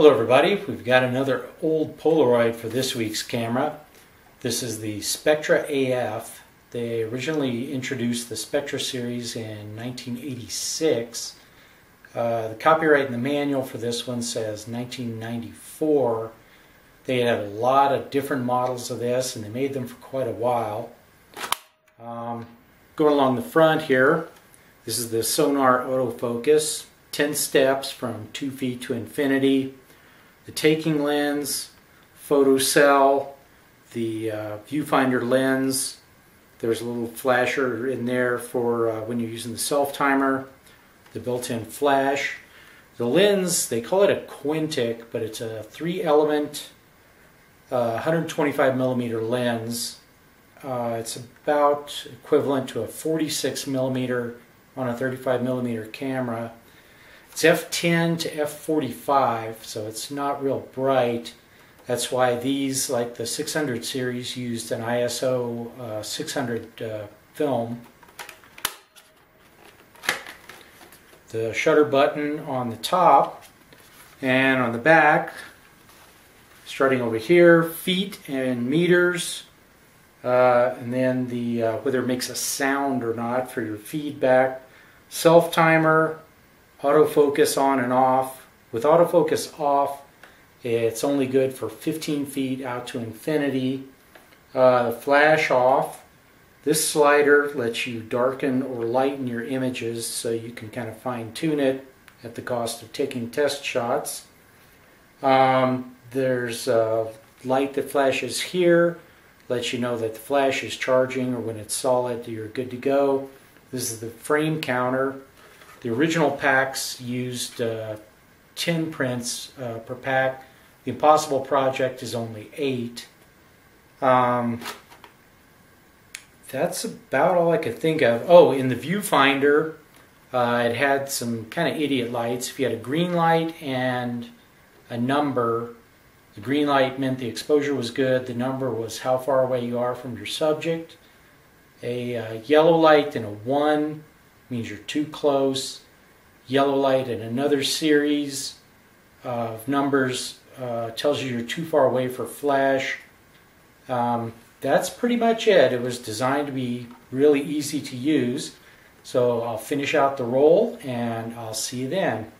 Hello everybody, we've got another old Polaroid for this week's camera. This is the Spectra AF. They originally introduced the Spectra series in 1986. Uh, the copyright in the manual for this one says 1994. They had a lot of different models of this and they made them for quite a while. Um, going along the front here, this is the Sonar autofocus. 10 steps from 2 feet to infinity. The taking lens, photocell, the uh, viewfinder lens. There's a little flasher in there for uh, when you're using the self timer. The built-in flash. The lens, they call it a Quintic, but it's a three element uh, 125 millimeter lens. Uh, it's about equivalent to a 46 millimeter on a 35 millimeter camera. It's f10 to f45, so it's not real bright. That's why these, like the 600 series, used an ISO uh, 600 uh, film. The shutter button on the top and on the back, starting over here, feet and meters, uh, and then the uh, whether it makes a sound or not for your feedback, self timer, autofocus on and off. With autofocus off, it's only good for 15 feet out to infinity. Uh, flash off. This slider lets you darken or lighten your images so you can kind of fine tune it at the cost of taking test shots. Um, there's a light that flashes here, lets you know that the flash is charging or when it's solid you're good to go. This is the frame counter the original packs used uh, 10 prints uh, per pack. The Impossible Project is only 8. Um, that's about all I could think of. Oh, in the viewfinder, uh, it had some kind of idiot lights. If you had a green light and a number, the green light meant the exposure was good. The number was how far away you are from your subject. A uh, yellow light and a 1 means you're too close. Yellow light in another series of numbers uh, tells you you're too far away for flash. Um, that's pretty much it. It was designed to be really easy to use. So I'll finish out the roll and I'll see you then.